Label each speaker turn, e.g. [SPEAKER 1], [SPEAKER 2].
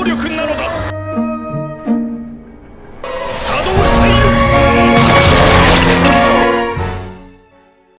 [SPEAKER 1] 能力なの